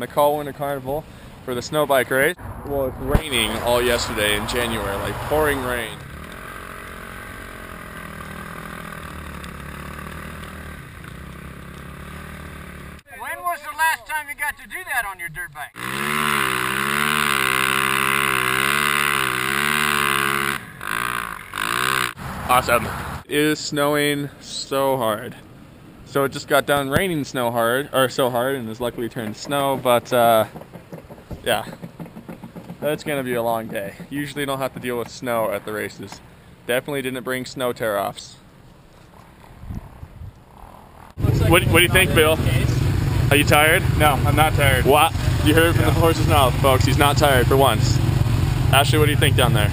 McCall Winter Carnival for the snow bike race. Well, it's raining all yesterday in January, like pouring rain. When was the last time you got to do that on your dirt bike? Awesome. It is snowing so hard. So it just got done raining snow hard, or so hard, and has luckily turned to snow, but uh, yeah. That's gonna be a long day. Usually don't have to deal with snow at the races. Definitely didn't bring snow tear-offs. What, what do you think, Bill? Are you tired? No, I'm not tired. What? You heard it from the horse's mouth, folks. He's not tired for once. Ashley, what do you think down there?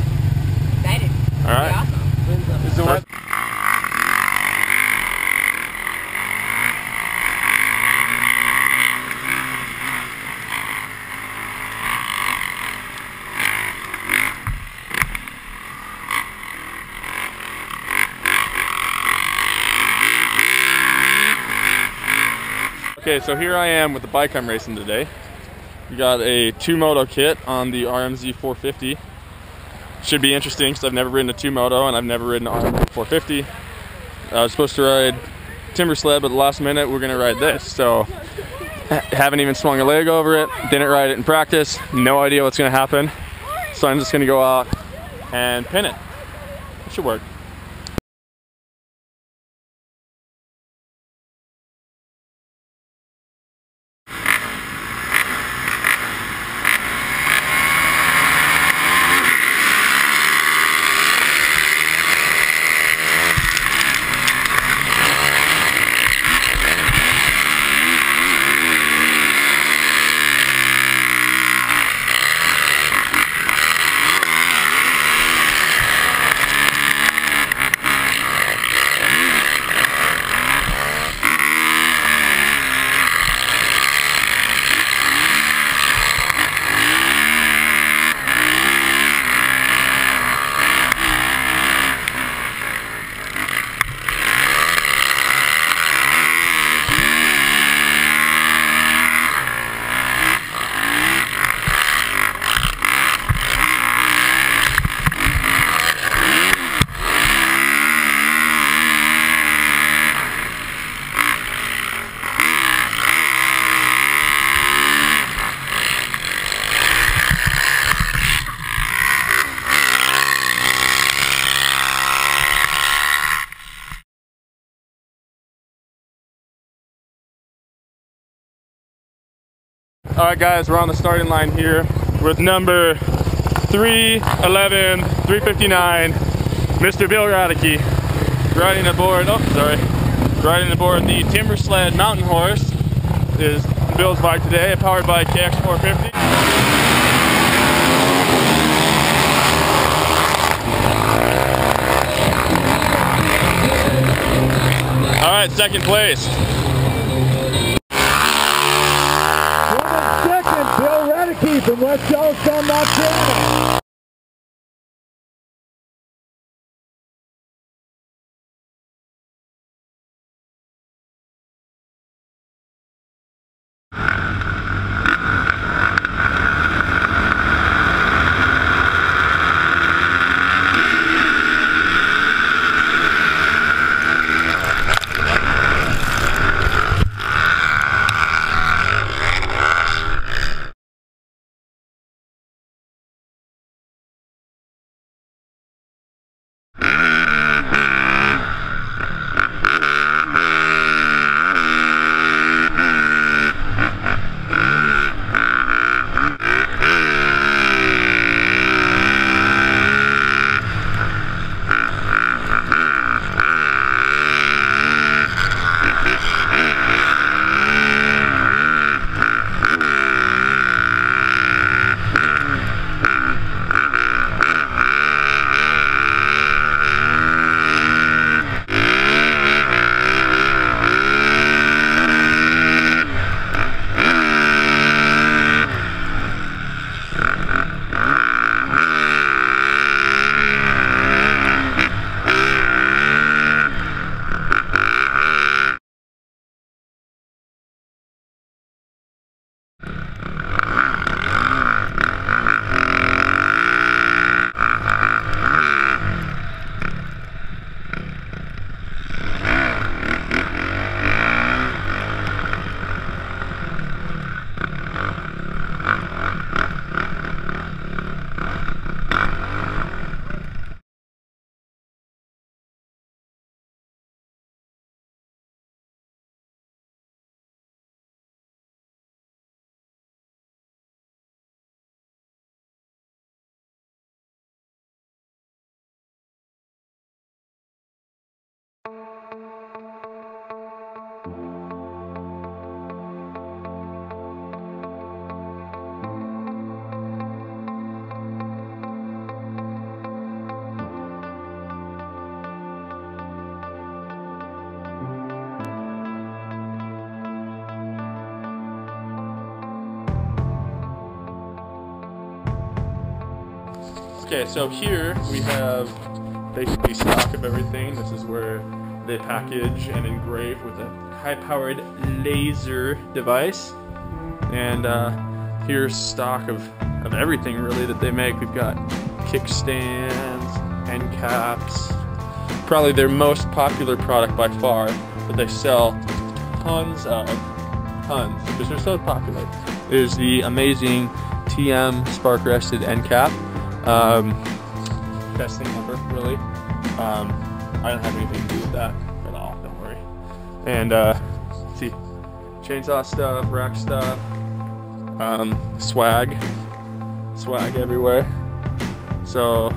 Excited. All right. Yeah. Is the weather- Okay, so here I am with the bike I'm racing today. We got a two moto kit on the RMZ 450. Should be interesting because I've never ridden a two moto and I've never ridden an RMZ 450. I was supposed to ride timber sled, but the last minute we're gonna ride this. So haven't even swung a leg over it. Didn't ride it in practice. No idea what's gonna happen. So I'm just gonna go out and pin it. It should work. All right, guys, we're on the starting line here with number 311, 359, Mr. Bill Radicke, riding aboard, oh, sorry, riding aboard the Timber Sled Mountain Horse is Bill's bike today, powered by KX450. All right, second place. From West Yellowstone, Montana. Okay, so here we have basically stock of everything. This is where they package and engrave with a high-powered laser device. And uh, here's stock of, of everything really that they make. We've got kickstands, end caps. Probably their most popular product by far that they sell tons of, tons, because they're so popular, is the amazing TM spark arrestor end cap. Um, best thing ever, really. Um, I don't have anything to do with that at all. Don't worry. And uh, see, chainsaw stuff, rack stuff, um, swag, swag everywhere. So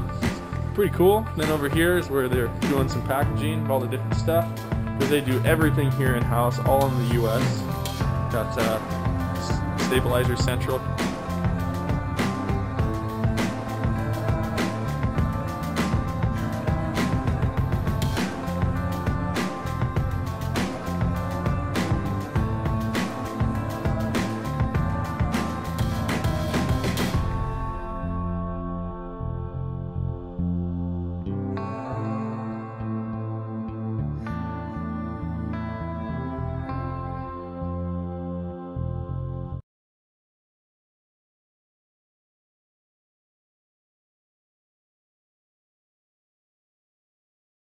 pretty cool. Then over here is where they're doing some packaging of all the different stuff. Because they do everything here in house, all in the U.S. Got uh, Stabilizer Central